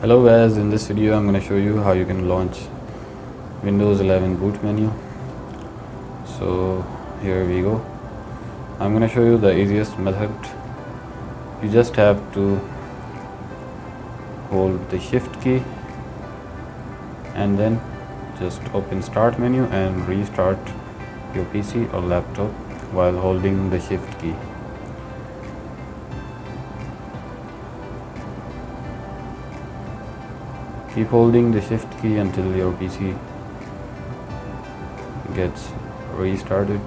hello guys. In this video I'm going to show you how you can launch Windows 11 boot menu. So here we go. I'm going to show you the easiest method. You just have to hold the shift key and then just open start menu and restart your PC or laptop while holding the shift key keep holding the shift key until your PC gets restarted.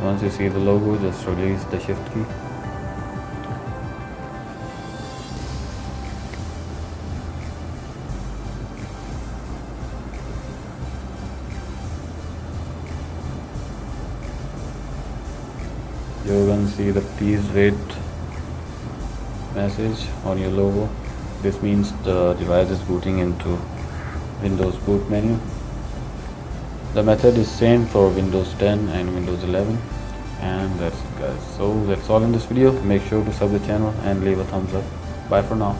Once you see the logo just release the shift key you're going to see the please wait message on your logo. This means the device is booting into windows boot menu. The method is same for windows 10 and windows 11 and that's it guys. So that's all in this video. Make sure to sub the channel and leave a thumbs up. Bye for now